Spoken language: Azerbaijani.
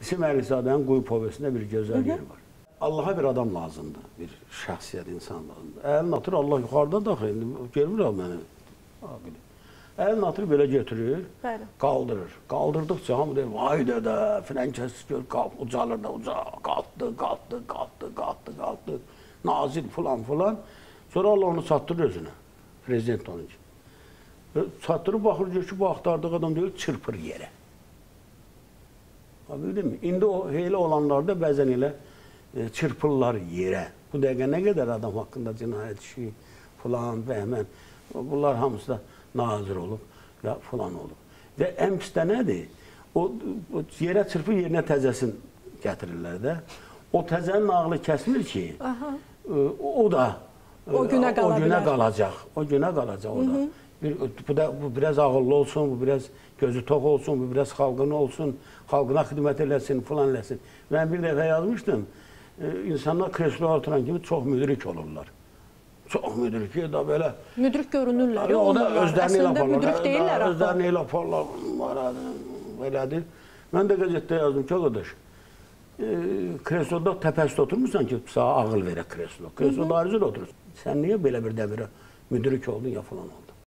İsim Əlisa'nın Quyu povesində bir gözəl yer var. Allaha bir adam lazımdır, bir şəxsiyyət insan lazımdır. Əlini atır Allah yuxarıda da indi görmürəm məni. Aqili. Əlini atır belə götürür, Bəli. qaldırır. Qaldırdıqca hamı deyir, vay dədə, filan kəs gör, qalx, ucalır da uca, qalxdı, qalxdı, qalxdı, qalxdı, qalxdı. Nazir falan falan. Sonra Allah onu satdırır özünə. Prezident onun üçün. Və Satdırıb baxır gör ki, bu axtardığı adam deyil, çırpır yerə. Ha, Bildin mi? İndi o heylə olanlarda bəzən elə e, çırpırlar yerə. Bu dəqiqə nə qədər adam haqqında cinayət işi falan və həmən bunlar hamısı da nazir olub ya falan olub. Və ən pis də nədir? O, o yerə çırpır yerinə təzəsin gətirirlər də. O təzənin ağlı kəsmir ki. Aha. e, O da e, O günə o günə qalacaq. O günə qalacaq o da. Bir, bu da bu biraz ağıllı olsun, bu biraz gözü tox olsun, bu biraz xalqın olsun, xalqına xidmət eləsin, falan eləsin. Mən bir dəfə yazmışdım, e, insanlar kresloya oturan kimi çox müdrik olurlar. Çox müdrik da belə. Müdrik görünürlər. O da olmurlar. özlərini Əslində aparlar. müdrik deyirlər. Özlərini elə aparlar. Belədir. Mən də qəzetdə yazdım ki, qardaş, e, kresloda təpəstə oturmursan ki, sənə ağıl verə kreslo. Kresloda ayrıca oturursun. Sən niyə belə bir dəmirə müdrik oldun ya falan oldun?